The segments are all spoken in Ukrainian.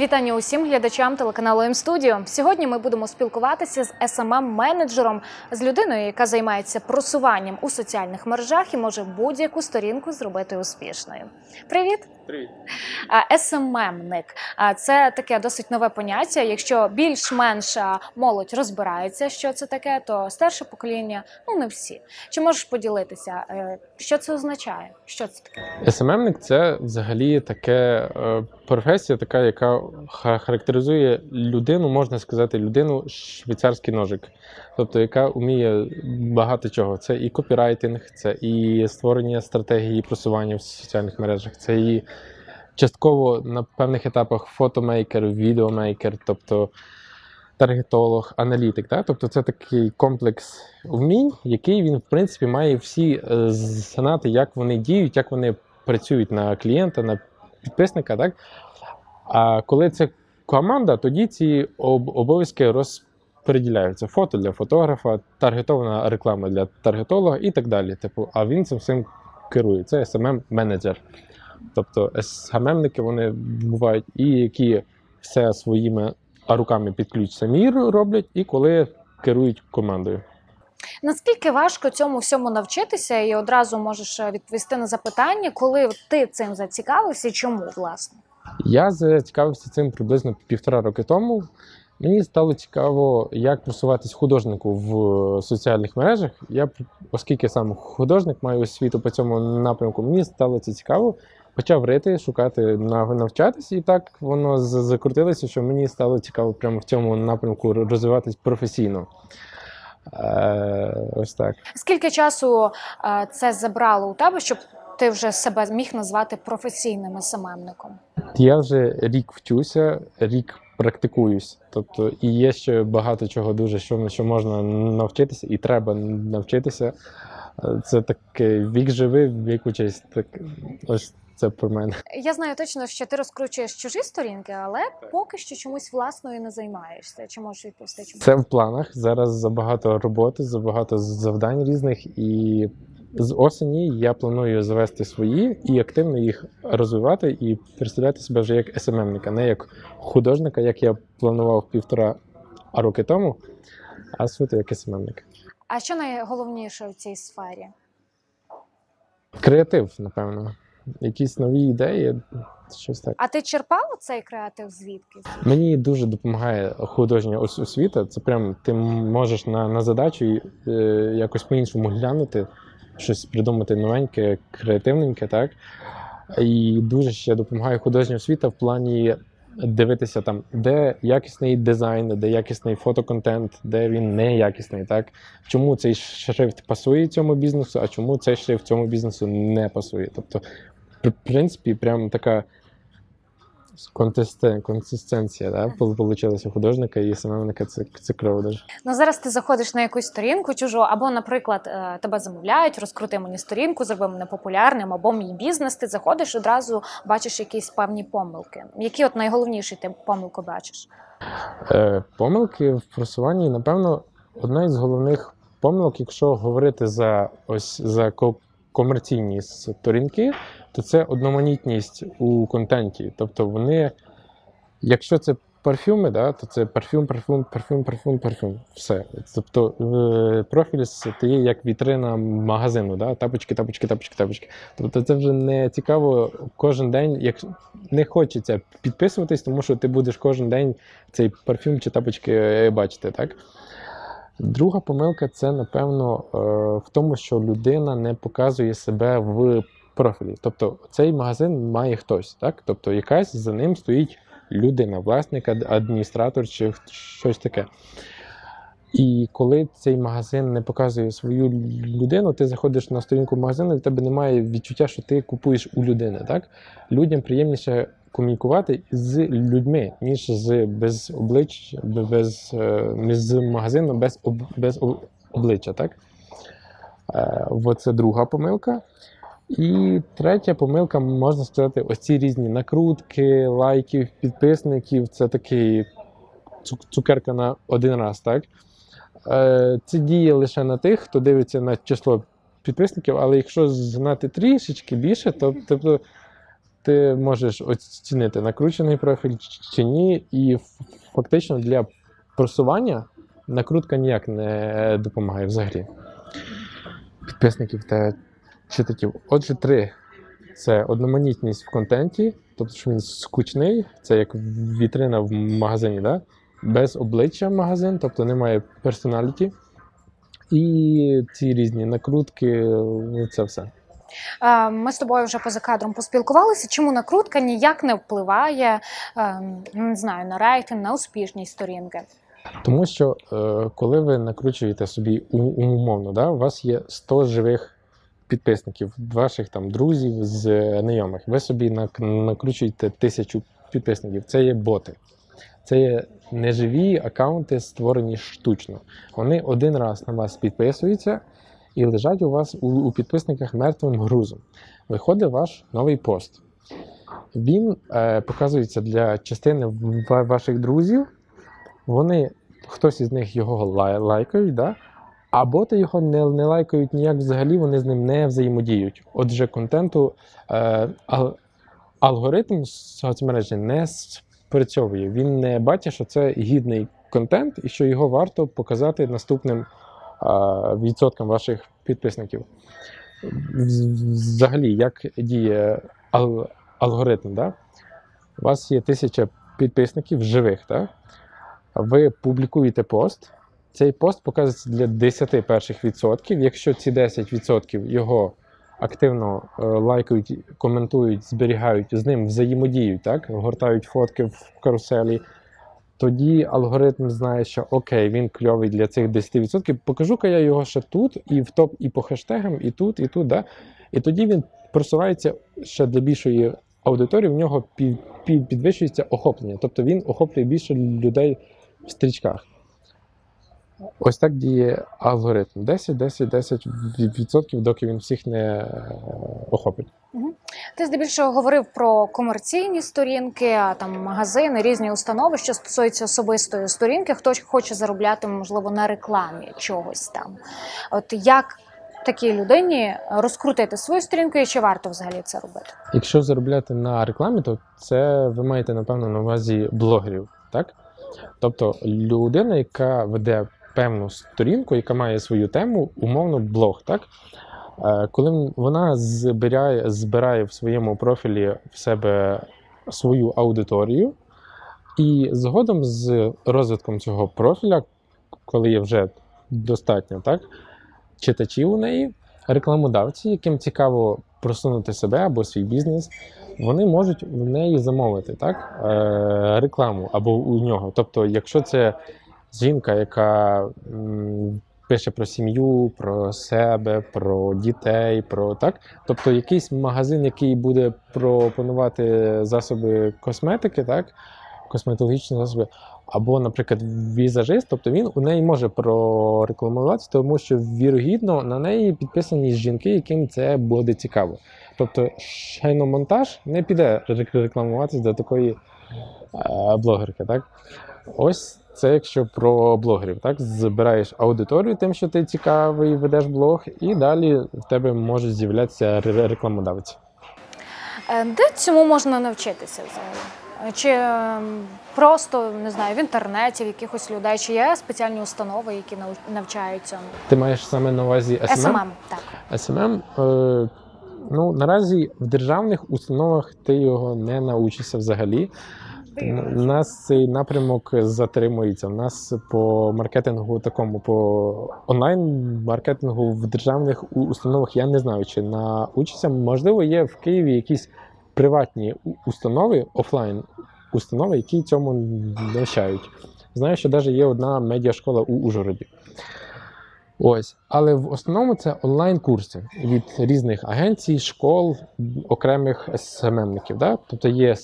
Вітання усім глядачам телеканалу М-студіо. Сьогодні ми будемо спілкуватися з smm менеджером з людиною, яка займається просуванням у соціальних мережах і може будь-яку сторінку зробити успішною. Привіт! Привіт. А, SMM-ник це таке досить нове поняття. Якщо більш-менш молодь розбирається, що це таке, то старше покоління ну не всі. Чи можеш поділитися, е, що це означає? Що це таке? SMM ник це взагалі таке е, професія, така, яка характеризує людину, можна сказати, людину швейцарський ножик. Тобто, яка вміє багато чого. Це і копірайтинг, це і створення стратегії просування в соціальних мережах, це і частково на певних етапах фотомейкер, відеомейкер, тобто таргетолог, аналітик. Да? Тобто це такий комплекс вмінь, який він, в принципі, має всі е, знати, як вони діють, як вони працюють на клієнта, на підписника. Так? А коли це команда, тоді ці об- обов'язки розподіляються. Фото для фотографа, таргетована реклама для таргетолога і так далі. Типу, а він цим всім керує. Це smm менеджер Тобто SMM-ники вони бувають і які все своїми руками під ключ самі роблять, і коли керують командою. Наскільки важко цьому всьому навчитися, і одразу можеш е, відповісти на запитання, коли ти цим зацікавився і чому власне? Я зацікавився цим приблизно півтора роки тому. Мені стало цікаво, як просуватись художнику в соціальних мережах. Я, оскільки сам художник, маю освіту по цьому напрямку, мені стало це цікаво. Почав рити, шукати, нав- навчатись, і так воно закрутилося, що мені стало цікаво прямо в цьому напрямку розвиватись професійно. Е, ось так. Скільки часу е, це забрало у тебе, щоб ти вже себе міг назвати професійним СММником? Я вже рік вчуся, рік практикуюсь. Тобто, і є ще багато чого дуже, що, що можна навчитися, і треба навчитися. Е, Це таке вік живий, вік учись. Так, ось це про мене. Я знаю точно, що ти розкручуєш чужі сторінки, але поки що чомусь власною не займаєшся. Чи можеш відповісти? Чому? Це в планах. Зараз забагато роботи, забагато завдань різних. І з осені я планую завести свої і активно їх розвивати і представляти себе вже як SMM ника, не як художника, як я планував півтора роки тому, а суто як SMM ник. А що найголовніше в цій сфері? Креатив, напевно. Якісь нові ідеї, щось так. А ти черпав цей креатив звідки? Мені дуже допомагає художня освіта. Це прям ти можеш на, на задачу е, якось по-іншому глянути, щось придумати новеньке, креативненьке, так? І дуже ще допомагає художня освіта в плані дивитися там, де якісний дизайн, де якісний фотоконтент, де він неякісний, так? Чому цей шрифт пасує цьому бізнесу, а чому цей шрифт цьому бізнесу не пасує. Тобто, в принципі, прям така консистенція, да, получилася у художника і самовника це, це кльово дуже. Ну зараз ти заходиш на якусь сторінку чужу, або, наприклад, е, тебе замовляють, розкрути мені сторінку, зроби мене популярним, або мій бізнес. Ти заходиш одразу бачиш якісь певні помилки. Які от найголовніші ти помилку бачиш? Е, помилки в просуванні, напевно, одна із головних помилок, якщо говорити за ось за ко- комерційні сторінки, то це одноманітність у контенті. Тобто вони, якщо це парфюми, да, то це парфюм, парфюм, парфюм, парфюм, парфюм. Все. Тобто е, профіль стає як вітрина магазину, да? тапочки, тапочки, тапочки, тапочки. Тобто це вже не цікаво кожен день, як не хочеться підписуватись, тому що ти будеш кожен день цей парфюм чи тапочки е, бачити, так? Друга помилка це, напевно, е, в тому, що людина не показує себе в профілі. Тобто цей магазин має хтось, так? Тобто якась за ним стоїть людина, власник, адміністратор чи щось таке. І коли цей магазин не показує свою людину, ти заходиш на сторінку магазину, і в тебе немає відчуття, що ти купуєш у людини. Так? Людям приємніше комунікувати з людьми, ніж з без облич, без, е, з магазину, без, без обличчя. Так? Е, от друга помилка. І третя помилка, можна сказати, ось ці різні накрутки, лайків, підписників. Це такий цукерка на один раз, так? Це діє лише на тих, хто дивиться на число підписників, але якщо знати трішечки більше, то тобто ти можеш оцінити накручений профіль чи ні, і фактично для просування накрутка ніяк не допомагає взагалі. Підписників та читачів. Отже, три це одноманітність в контенті, тобто що він скучний, це як вітрина в магазині, да? без обличчя магазин, тобто немає персоналіті. І ці різні накрутки, ну це все. Ми з тобою вже поза кадром поспілкувалися. Чому накрутка ніяк не впливає е, не знаю, на рейтинг, на успішність сторінки? Тому що е, коли ви накручуєте собі умовно, да, у вас є 100 живих підписників, ваших там друзів, знайомих. Ви собі накручуєте тисячу підписників. Це є боти. Це є неживі аккаунти, створені штучно. Вони один раз на вас підписуються і лежать у вас у, у підписниках мертвим грузом. Виходить ваш новий пост. Він е, показується для частини ваших друзів. Вони, хтось із них його лай, лайкають, да? А боти його не, не лайкають ніяк взагалі, вони з ним не взаємодіють. Отже, контенту е, ал, алгоритм соцмережі не спрацьовує. Він не бачить, що це гідний контент і що його варто показати наступним е, відсоткам ваших підписників. Взагалі, як діє ал, алгоритм? Да? У вас є тисяча підписників живих, так? ви публікуєте пост. Цей пост показується для 10 перших відсотків. Якщо ці 10% його активно е, лайкають, коментують, зберігають, з ним взаємодіють, так? гортають фотки в каруселі, тоді алгоритм знає, що окей, він кльовий для цих 10%. Покажу-ка я його ще тут, і в топ, і по хештегам, і тут, і тут. Да? І тоді він просувається ще для більшої аудиторії, в нього під, під, підвищується охоплення. Тобто він охоплює більше людей в стрічках. Ось так діє алгоритм. 10, 10, 10 відсотків, доки він всіх не е, охопить. Ти здебільшого говорив про комерційні сторінки, а там магазини, різні установи, що стосуються особистої сторінки. Хтось хоче заробляти, можливо, на рекламі чогось там. От як такій людині розкрутити свою сторінку і чи варто взагалі це робити? Якщо заробляти на рекламі, то це ви маєте, напевно, на увазі блогерів, так? Тобто людина, яка веде певну сторінку, яка має свою тему, умовно блог, так? Е, Коли вона збирає, збирає в своєму профілі в себе свою аудиторію, і згодом з розвитком цього профіля, коли є вже достатньо так, читачів у неї, рекламодавці, яким цікаво просунути себе або свій бізнес, вони можуть в неї замовити так, е, рекламу або у нього. Тобто, якщо це жінка, яка пише про сім'ю, про себе, про дітей, про так, тобто якийсь магазин, який буде пропонувати засоби косметики, так, косметологічні засоби. Або, наприклад, візажист, тобто він у неї може прорекламуватися, тому що вірогідно на неї підписані жінки, яким це буде цікаво. Тобто шайномонтаж не піде рекламуватися до такої е, блогерки. Так? Ось це якщо про блогерів. Так? Збираєш аудиторію тим, що ти цікавий, ведеш блог, і далі в тебе можуть з'являтися ре- рекламодавці. Е, Де цьому можна навчитися взагалі? Е, Чи ем, просто не знаю, в інтернеті, в якихось людей, чи є спеціальні установи, які навчають цьому? Ти маєш саме на увазі SMM? SMM, так. SMM, е, ну, наразі в державних установах ти його не научишся взагалі. У нас цей напрямок затримується. У нас по маркетингу такому, по онлайн-маркетингу в державних установах я не знаю, чи научиться. Можливо, є в Києві якісь приватні установи, офлайн установи, які цьому навчають. Знаю, що навіть є одна медіашкола у Ужгороді. Ось, але в основному це онлайн-курси від різних агенцій, школ, окремих SMM ників. Да? Тобто є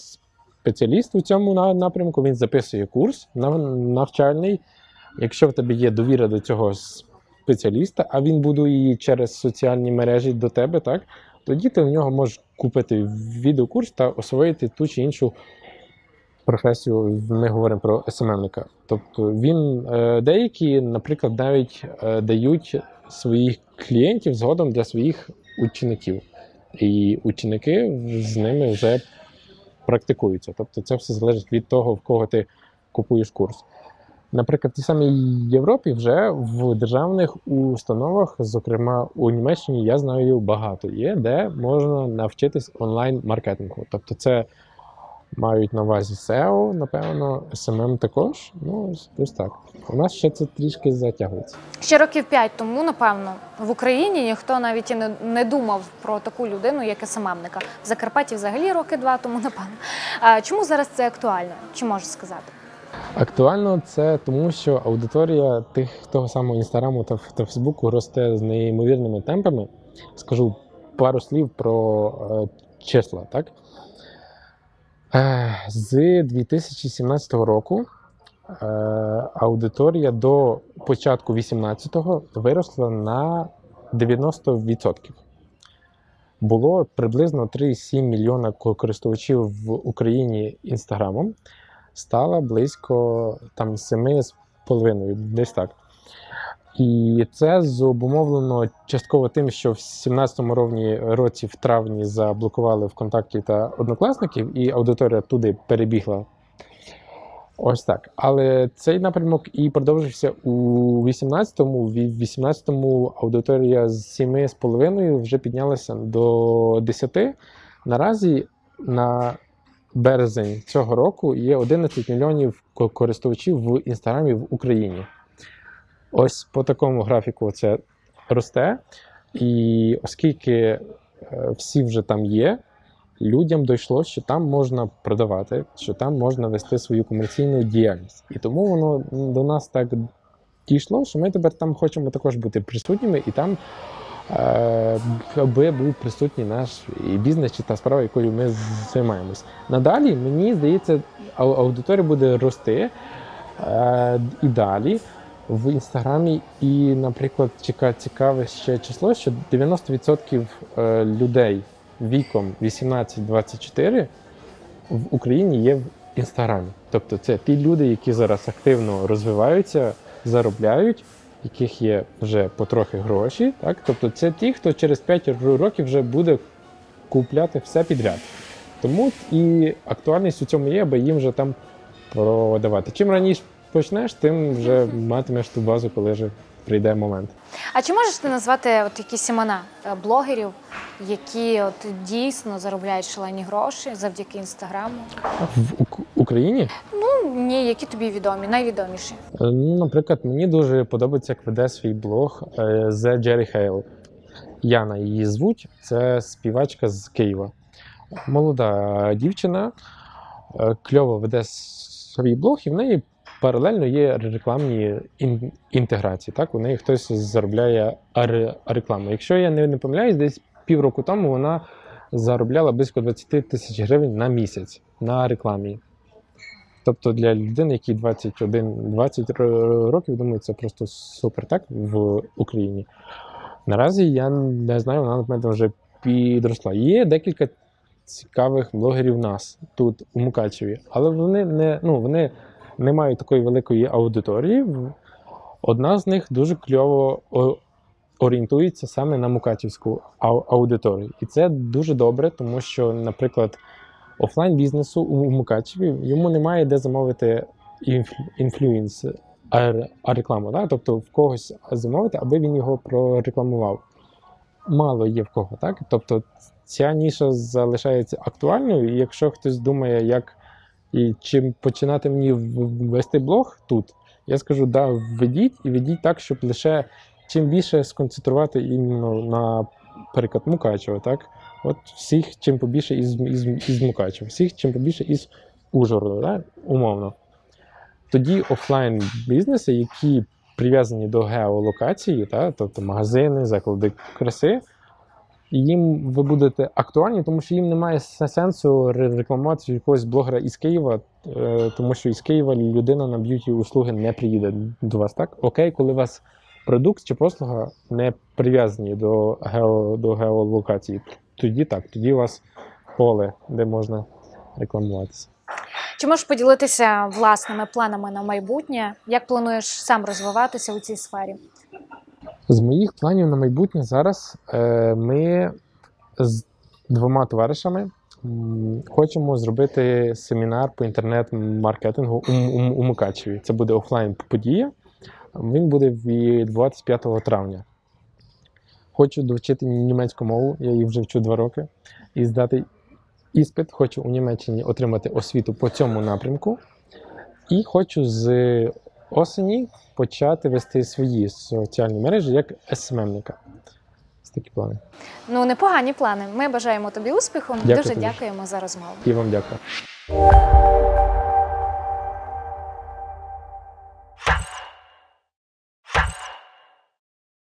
спеціаліст у цьому напрямку, він записує курс навчальний. Якщо в тебе є довіра до цього спеціаліста, а він будує її через соціальні мережі до тебе, так, тоді ти в нього можеш купити відеокурс та освоїти ту чи іншу професію. Ми говоримо про SMM ника. Тобто він е, деякі, наприклад, навіть е, дають своїх клієнтів згодом для своїх учеників. і ученики з ними вже практикуються. Тобто це все залежить від того, в кого ти купуєш курс. Наприклад, в тій самій Європі вже в державних установах, зокрема у Німеччині, я знаю багато є, де можна навчитись онлайн-маркетингу. Тобто, це мають на увазі SEO, напевно, SMM також. Ну, ось- ось так. У нас ще це трішки затягується. Ще років п'ять тому, напевно, в Україні ніхто навіть і не, не думав про таку людину, як SMM ника. В Закарпатті взагалі роки два тому, напевно. А чому зараз це актуально? Чи можеш сказати? Актуально це тому, що аудиторія тих того самого інстаграму та, та Фейсбуку росте з неймовірними темпами. Скажу пару слів про е, числа. Так? Е, з 2017 року е, аудиторія до початку 2018-го виросла на 90%. Було приблизно 3,7 мільйона користувачів в Україні інстаграмом стала близько там 7,5, десь так. І це зобумовлено частково тим, що в 17-му ровні році в травні заблокували ВКонтакті та однокласників, і аудиторія туди перебігла. Ось так. Але цей напрямок і продовжився у 18-му. В 18-му аудиторія з 7,5 вже піднялася до 10. Наразі на березень цього року є 11 мільйонів користувачів в інстаграмі в Україні. Ось по такому графіку це росте. І оскільки е, всі вже там є, людям дійшло, що там можна продавати, що там можна вести свою комерційну діяльність. І тому воно до нас так дійшло, що ми тепер там хочемо також бути присутніми, і там е, аби був присутній наш і бізнес чи та справа, якою ми займаємось. Надалі, мені здається, аудиторія буде рости е, і далі. В інстаграмі, і, наприклад, цікаве ще число, що 90% е, людей віком 18-24 в Україні є в інстаграмі. Тобто це ті люди, які зараз активно розвиваються, заробляють, яких є вже потрохи гроші. Так? Тобто це ті, хто через 5 років вже буде купляти все підряд. Тому і актуальність у цьому є, аби їм вже там продавати. Чим раніше почнеш, тим вже матимеш ту базу, коли вже прийде момент. А чи можеш ти назвати от якісь імена е, блогерів, які от дійсно заробляють шалені гроші завдяки інстаграму? В Ук- Україні Ну ні, які тобі відомі, найвідоміші. Е, Ну, наприклад, мені дуже подобається, як веде свій блог е, The Jerry Hale. Яна її звуть, це співачка з Києва. Молода дівчина, е, кльово веде свій блог, і в неї паралельно є рекламні інтеграції. Так? У неї хтось заробляє рекламу. Якщо я не, помиляюсь, десь півроку тому вона заробляла близько 20 тисяч гривень на місяць на рекламі. Тобто для людини, якій 21-20 років, думаю, це просто супер так в Україні. Наразі я не знаю, вона напевно вже підросла. Є декілька цікавих блогерів у нас тут, у Мукачеві, але вони не, ну, вони не мають такої великої аудиторії. Одна з них дуже кльово орієнтується саме на мукачівську аудиторію. І це дуже добре, тому що, наприклад, офлайн бізнесу у Мукачеві йому немає де замовити інф- інфлюенс рекламу, да? тобто в когось замовити, аби він його прорекламував. Мало є в кого, так? Тобто ця ніша залишається актуальною, і якщо хтось думає, як і чим починати мені в- вести блог тут, я скажу, да, ведіть і ведіть так, щоб лише чим більше сконцентрувати іменно на, наприклад, Мукачево, так? От всіх чим побільше із, із, із Мукачева, всіх чим побільше із Ужгорода, да? умовно. Тоді офлайн бізнеси, які прив'язані до геолокації, та, тобто магазини, заклади краси, їм ви будете актуальні, тому що їм немає сенсу ре- рекламувати якогось блогера із Києва, е, тому що із Києва людина на beauty услуги не приїде до вас. Так? Окей, коли у вас продукт чи послуга не прив'язані до, гео, до геолокації, тоді так, тоді у вас поле, де можна рекламуватися. Чи можеш поділитися власними планами на майбутнє? Як плануєш сам розвиватися у цій сфері? З моїх планів на майбутнє зараз е, ми з- двома товаришами хочемо зробити семінар по інтернет-маркетингу у, у, Мукачеві. Це буде офлайн подія. Він буде відбуватися 5 травня. Хочу довчити німецьку мову, я її вже вчу два роки, і здати іспит. Хочу у Німеччині отримати освіту по цьому напрямку. І хочу з осені почати вести свої соціальні мережі як СММника. Це такі плани. Ну непогані плани. Ми бажаємо тобі успіху. Дякую Дуже тобі. дякуємо за розмову. І вам дякую.